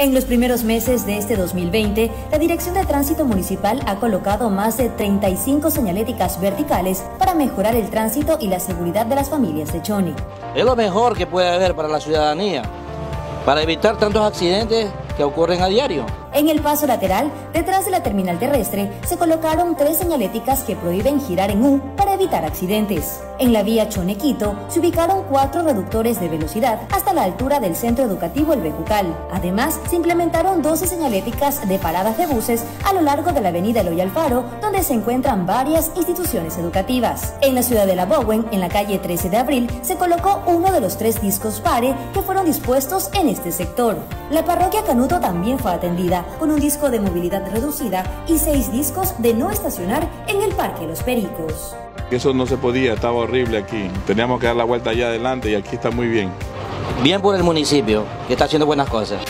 En los primeros meses de este 2020, la Dirección de Tránsito Municipal ha colocado más de 35 señaléticas verticales para mejorar el tránsito y la seguridad de las familias de Choni. Es lo mejor que puede haber para la ciudadanía, para evitar tantos accidentes que ocurren a diario. En el paso lateral, detrás de la terminal terrestre, se colocaron tres señaléticas que prohíben girar en U evitar accidentes. En la vía Chonequito se ubicaron cuatro reductores de velocidad hasta la altura del centro educativo El Bejucal. Además, se implementaron 12 señaléticas de paradas de buses a lo largo de la avenida Eloy Alfaro, donde se encuentran varias instituciones educativas. En la ciudad de La Bowen, en la calle 13 de abril, se colocó uno de los tres discos PARE que fueron dispuestos en este sector. La parroquia Canuto también fue atendida con un disco de movilidad reducida y seis discos de no estacionar en el Parque Los Pericos. Eso no se podía, estaba horrible aquí. Teníamos que dar la vuelta allá adelante y aquí está muy bien. Bien por el municipio, que está haciendo buenas cosas.